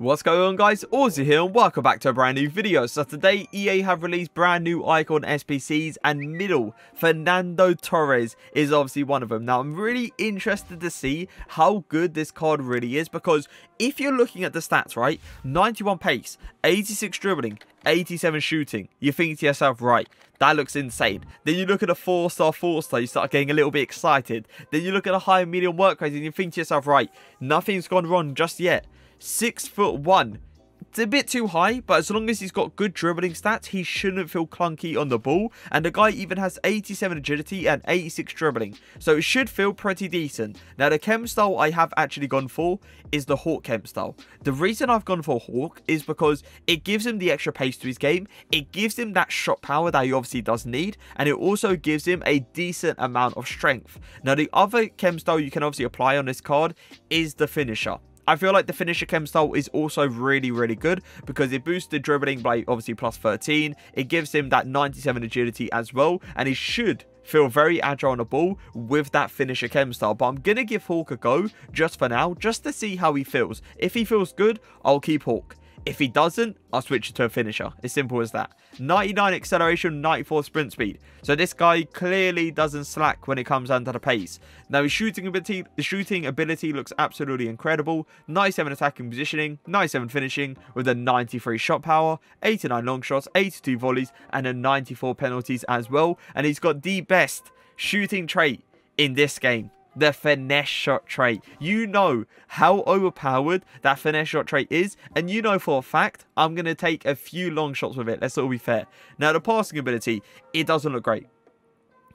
What's going on guys, Auzio here and welcome back to a brand new video. So today EA have released brand new icon SBCs and middle Fernando Torres is obviously one of them. Now I'm really interested to see how good this card really is because if you're looking at the stats right, 91 pace, 86 dribbling, 87 shooting, you think to yourself right, that looks insane. Then you look at a 4 star 4 star, you start getting a little bit excited. Then you look at a high medium work rate and you think to yourself right, nothing's gone wrong just yet six foot one. It's a bit too high, but as long as he's got good dribbling stats, he shouldn't feel clunky on the ball. And the guy even has 87 agility and 86 dribbling, so it should feel pretty decent. Now, the chem style I have actually gone for is the Hawk chem style. The reason I've gone for Hawk is because it gives him the extra pace to his game, it gives him that shot power that he obviously does need, and it also gives him a decent amount of strength. Now, the other chem style you can obviously apply on this card is the finisher. I feel like the finisher chem style is also really, really good because it boosts the dribbling by obviously plus 13. It gives him that 97 agility as well. And he should feel very agile on the ball with that finisher chem style. But I'm going to give Hawk a go just for now, just to see how he feels. If he feels good, I'll keep Hawk. If he doesn't, I'll switch it to a finisher. As simple as that. 99 acceleration, 94 sprint speed. So this guy clearly doesn't slack when it comes down to the pace. Now his shooting ability, the shooting ability looks absolutely incredible. 97 attacking positioning, 97 finishing with a 93 shot power, 89 long shots, 82 volleys, and a 94 penalties as well. And he's got the best shooting trait in this game the finesse shot trait. You know how overpowered that finesse shot trait is, and you know for a fact I'm going to take a few long shots with it. Let's all be fair. Now, the passing ability, it doesn't look great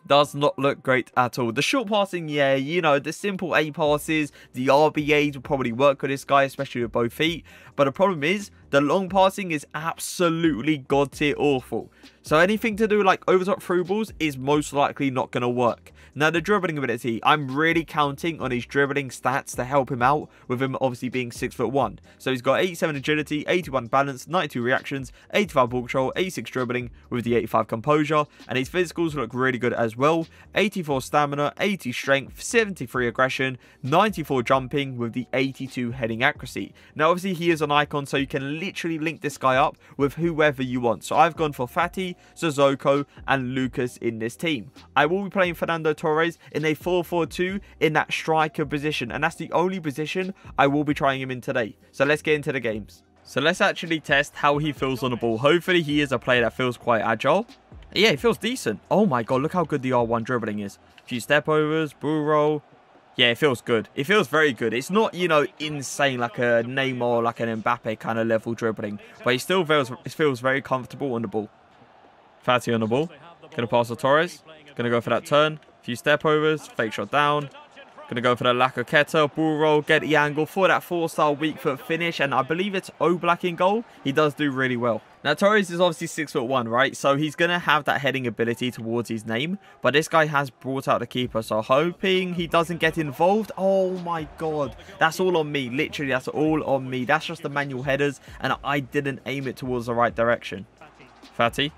does not look great at all. The short passing, yeah, you know, the simple A passes, the RBAs will probably work with this guy, especially with both feet. But the problem is, the long passing is absolutely god tier awful. So anything to do like overtop through balls is most likely not going to work. Now the dribbling ability, I'm really counting on his dribbling stats to help him out with him obviously being 6 foot 1. So he's got 87 agility, 81 balance, 92 reactions, 85 ball control, 86 dribbling with the 85 composure and his physicals look really good as well. 84 stamina, 80 strength, 73 aggression, 94 jumping with the 82 heading accuracy. Now obviously he is an icon so you can literally link this guy up with whoever you want. So I've gone for Fati, Sissoko and Lucas in this team. I will be playing Fernando Torres in a 4-4-2 in that striker position. And that's the only position I will be trying him in today. So let's get into the games. So let's actually test how he feels on the ball. Hopefully he is a player that feels quite agile. Yeah, he feels decent. Oh my god, look how good the R1 dribbling is. A few step overs, bull roll. Yeah, it feels good. It feels very good. It's not, you know, insane like a Neymar, like an Mbappe kind of level dribbling. But he still feels, it feels very comfortable on the ball. Fati on the ball. Gonna pass to Torres. Gonna go for that turn. Few step overs. Fake shot down. Gonna go for the La Croqueta, bull roll, get the angle for that four-star weak foot finish, and I believe it's Oblak in goal. He does do really well. Now, Torres is obviously six foot one, right? So he's gonna have that heading ability towards his name, but this guy has brought out the keeper, so hoping he doesn't get involved. Oh my god, that's all on me. Literally, that's all on me. That's just the manual headers, and I didn't aim it towards the right direction. Fati,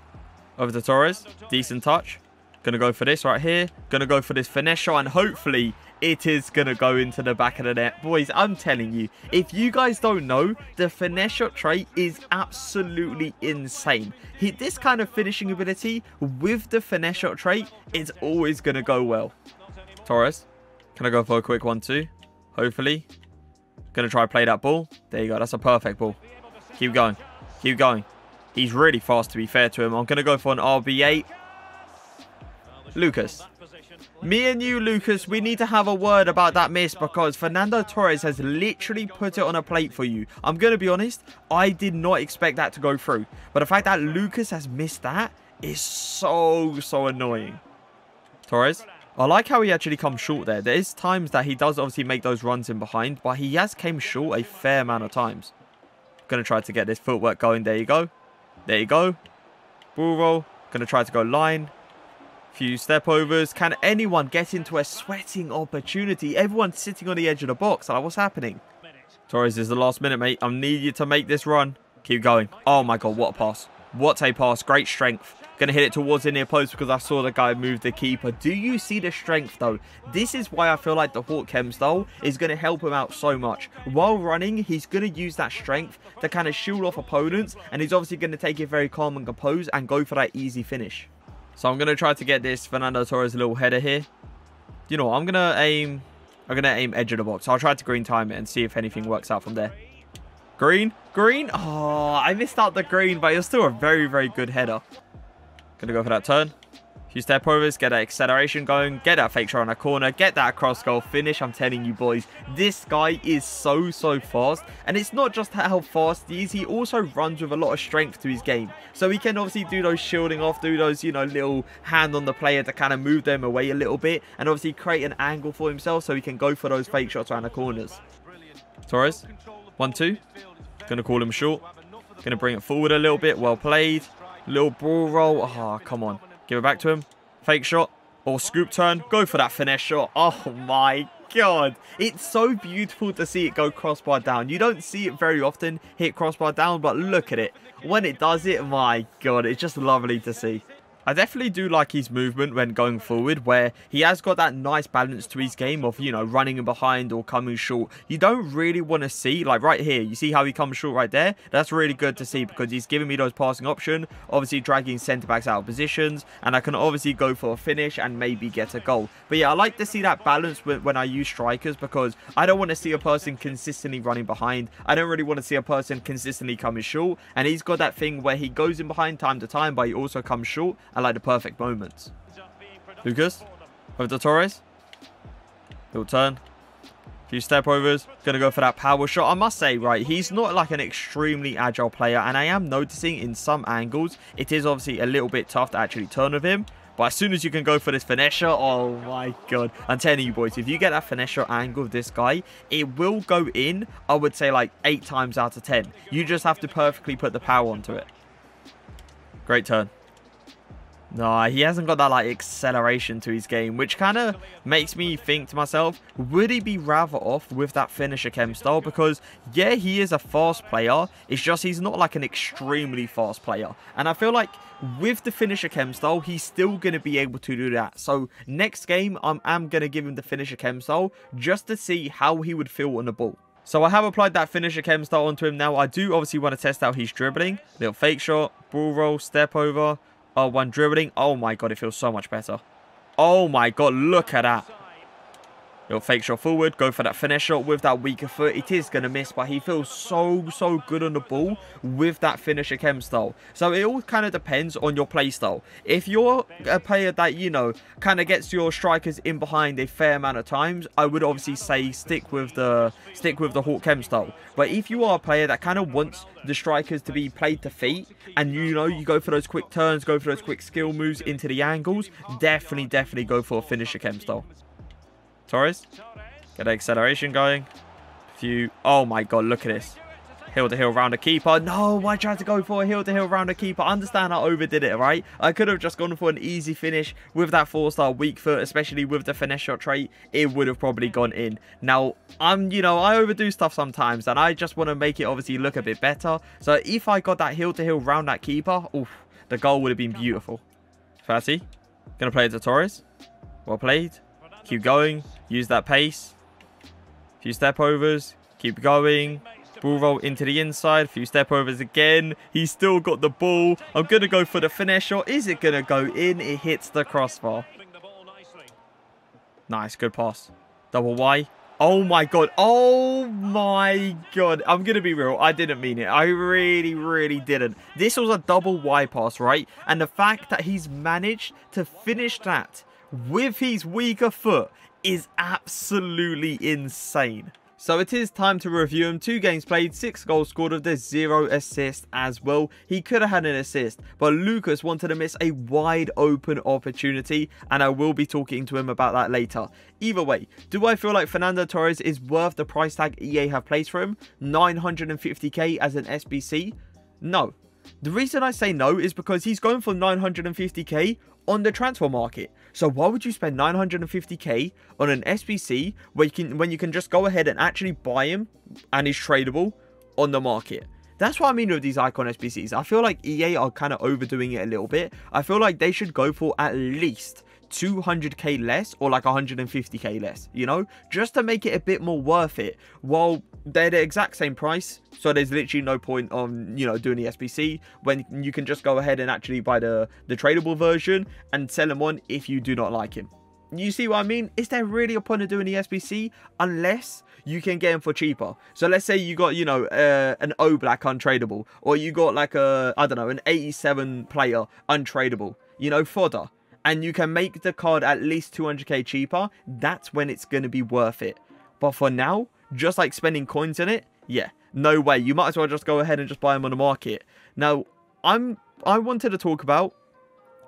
over to Torres. Decent touch. Gonna go for this right here. Gonna go for this finesse shot and hopefully it is gonna go into the back of the net. Boys, I'm telling you, if you guys don't know, the finesse shot trait is absolutely insane. He, this kind of finishing ability with the finesse shot trait is always gonna go well. Torres, can I go for a quick one too? Hopefully. Gonna try play that ball. There you go, that's a perfect ball. Keep going. Keep going. He's really fast, to be fair to him. I'm going to go for an RB8. Lucas. Me and you, Lucas, we need to have a word about that miss because Fernando Torres has literally put it on a plate for you. I'm going to be honest, I did not expect that to go through. But the fact that Lucas has missed that is so, so annoying. Torres. I like how he actually comes short there. There is times that he does obviously make those runs in behind, but he has came short a fair amount of times. Going to try to get this footwork going. There you go. There you go. Bull roll. Going to try to go line. Few step overs. Can anyone get into a sweating opportunity? Everyone's sitting on the edge of the box. Like, what's happening? Torres is the last minute, mate. I need you to make this run. Keep going. Oh, my God. What a pass. What a pass. Great strength. Gonna hit it towards the near post because I saw the guy move the keeper. Do you see the strength though? This is why I feel like the Hawk Chem style is going to help him out so much. While running, he's going to use that strength to kind of shield off opponents. And he's obviously going to take it very calm and composed and go for that easy finish. So I'm going to try to get this Fernando Torres little header here. You know, I'm going to aim... I'm going to aim edge of the box. I'll try to green time it and see if anything works out from there. Green. Green. Oh, I missed out the green, but it was still a very, very good header. Gonna go for that turn. Few step overs, get that acceleration going, get that fake shot on a corner, get that cross goal finish. I'm telling you boys, this guy is so, so fast. And it's not just how fast he is, he also runs with a lot of strength to his game. So he can obviously do those shielding off, do those, you know, little hand on the player to kind of move them away a little bit. And obviously create an angle for himself so he can go for those fake shots around the corners. Torres, one, two. Gonna call him short. Gonna bring it forward a little bit, well played. Little ball roll. Oh, come on. Give it back to him. Fake shot. Or scoop turn. Go for that finesse shot. Oh, my God. It's so beautiful to see it go crossbar down. You don't see it very often hit crossbar down, but look at it. When it does it, my God, it's just lovely to see. I definitely do like his movement when going forward, where he has got that nice balance to his game of, you know, running in behind or coming short. You don't really want to see, like right here, you see how he comes short right there? That's really good to see because he's giving me those passing option, obviously dragging centre-backs out of positions, and I can obviously go for a finish and maybe get a goal. But yeah, I like to see that balance when I use strikers because I don't want to see a person consistently running behind. I don't really want to see a person consistently coming short, and he's got that thing where he goes in behind time to time, but he also comes short at like the perfect moments. Lucas, over to Torres. He'll turn. Few step overs. Gonna go for that power shot. I must say, right, he's not like an extremely agile player. And I am noticing in some angles, it is obviously a little bit tough to actually turn with him. But as soon as you can go for this finesse shot, oh my god. I'm telling you boys, if you get that finesse shot angle of this guy, it will go in, I would say like 8 times out of 10. You just have to perfectly put the power onto it. Great turn. No, he hasn't got that like acceleration to his game, which kind of makes me think to myself, would he be rather off with that finisher chem style? Because yeah, he is a fast player. It's just he's not like an extremely fast player. And I feel like with the finisher chem style, he's still going to be able to do that. So next game, I'm, I'm going to give him the finisher chem style just to see how he would feel on the ball. So I have applied that finisher chem style onto him now. I do obviously want to test out his dribbling. Little fake shot, ball roll, step over. Oh, one dribbling. Oh my god, it feels so much better. Oh my god, look at that. Little fake shot forward. Go for that finish shot with that weaker foot. It is going to miss, but he feels so, so good on the ball with that finisher chem style. So it all kind of depends on your play style. If you're a player that, you know, kind of gets your strikers in behind a fair amount of times, I would obviously say stick with the stick with the Hawk chem style. But if you are a player that kind of wants the strikers to be played to feet and you know you go for those quick turns, go for those quick skill moves into the angles, definitely, definitely go for a finisher chem style. Torres. Get acceleration going. A few. Oh my god, look at this. Heel to heel round a keeper. No, I tried to go for a heel to heel round a keeper. I understand I overdid it, right? I could have just gone for an easy finish with that four-star weak foot, especially with the finesse shot trait. It would have probably gone in. Now, I'm, you know, I overdo stuff sometimes, and I just want to make it obviously look a bit better. So if I got that heel to heel round that keeper, oof, the goal would have been beautiful. Fati, gonna play it to Torres. Well played. Keep going. Use that pace. A few step overs. Keep going. Ball roll into the inside. A few step overs again. He's still got the ball. I'm going to go for the finesse shot. Is it going to go in? It hits the crossbar. Nice. Good pass. Double Y. Oh my god. Oh my god. I'm going to be real. I didn't mean it. I really, really didn't. This was a double Y pass, right? And the fact that he's managed to finish that with his weaker foot is absolutely insane. So it is time to review him. Two games played, six goals scored of the zero assist as well. He could have had an assist, but Lucas wanted to miss a wide open opportunity, and I will be talking to him about that later. Either way, do I feel like Fernando Torres is worth the price tag EA have placed for him? 950k as an SBC? No. The reason I say no is because he's going for 950k on the transfer market. So why would you spend 950k on an SBC where you can when you can just go ahead and actually buy him and he's tradable on the market? That's what I mean with these Icon SBCs. I feel like EA are kind of overdoing it a little bit. I feel like they should go for at least 200k less or like 150k less, you know, just to make it a bit more worth it. While they're the exact same price, so there's literally no point on you know doing the SBC when you can just go ahead and actually buy the the tradable version and sell him on if you do not like him. You see what I mean? Is there really a point of doing the SBC unless you can get him for cheaper? So let's say you got, you know, uh, an Oblak untradeable, or you got like a, I don't know, an 87 player untradeable, you know, fodder and you can make the card at least 200k cheaper, that's when it's going to be worth it. But for now, just like spending coins in it, yeah, no way. You might as well just go ahead and just buy them on the market. Now, I'm I wanted to talk about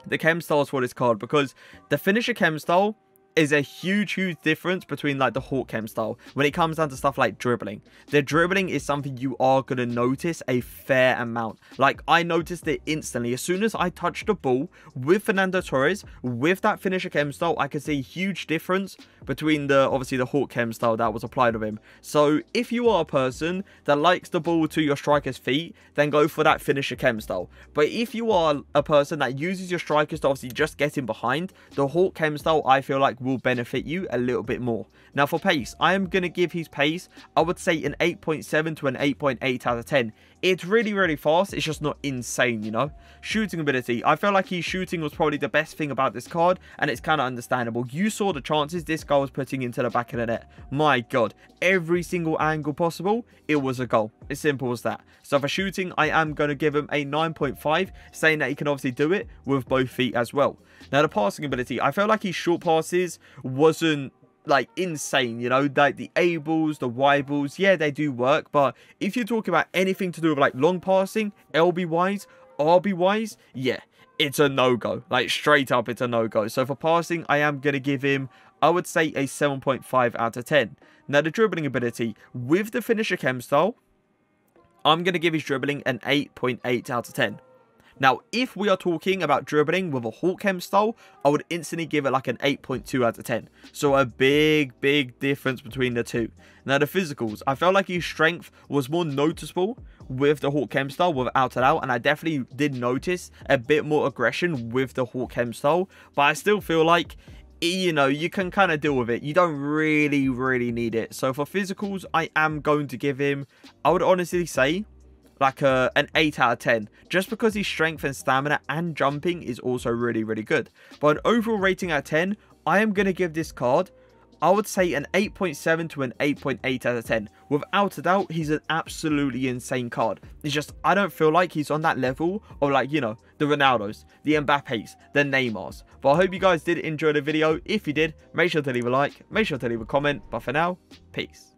the chem for this card because the finisher chem style is a huge, huge difference between like the Hawk Chem style when it comes down to stuff like dribbling. The dribbling is something you are going to notice a fair amount. Like I noticed it instantly. As soon as I touched the ball with Fernando Torres, with that finisher Chem style, I could see a huge difference between the, obviously the Hawk Chem style that was applied of him. So if you are a person that likes the ball to your striker's feet, then go for that finisher Chem style. But if you are a person that uses your strikers to obviously just get in behind, the Hawk Chem style I feel like will benefit you a little bit more. Now for pace, I am going to give his pace, I would say an 8.7 to an 8.8 out of 10. It's really, really fast. It's just not insane, you know. Shooting ability. I feel like his shooting was probably the best thing about this card, and it's kind of understandable. You saw the chances this guy was putting into the back of the net. My God. Every single angle possible, it was a goal. As simple as that. So for shooting, I am going to give him a 9.5, saying that he can obviously do it with both feet as well. Now, the passing ability. I felt like his short passes wasn't like insane you know? Like the a balls the balls yeah they do work but if you're talking about anything to do with like long passing lb wise rb wise yeah it's a no-go. Like straight up it's a no-go. So for passing i am gonna give him i would say a 7.5 out of 10 now the dribbling ability with the finisher chem style i'm gonna give his dribbling an 8.8 out of 10 now, if we are talking about dribbling with a Hawk Chem style, I would instantly give it like an 8.2 out of 10. So a big, big difference between the two. Now, the physicals, I felt like his strength was more noticeable with the Hawk Chem style without it out. And I definitely did notice a bit more aggression with the Hawk Chem style. But I still feel like you know, you can kind of deal with it. You don't really, really need it. So for physicals, I am going to give him, I would honestly say, like a, an 8 out of 10 just because his strength and stamina and jumping is also really really good. But an overall rating out of 10 i am going to give this card i would say an 8.7 to an 8.8 out of 10 without a doubt he's an absolutely insane card. It's just i don't feel like he's on that level of like you know the ronaldos the mbappes the neymars. But i hope you guys did enjoy the video. If you did make sure to leave a like make sure to leave a comment. But for now peace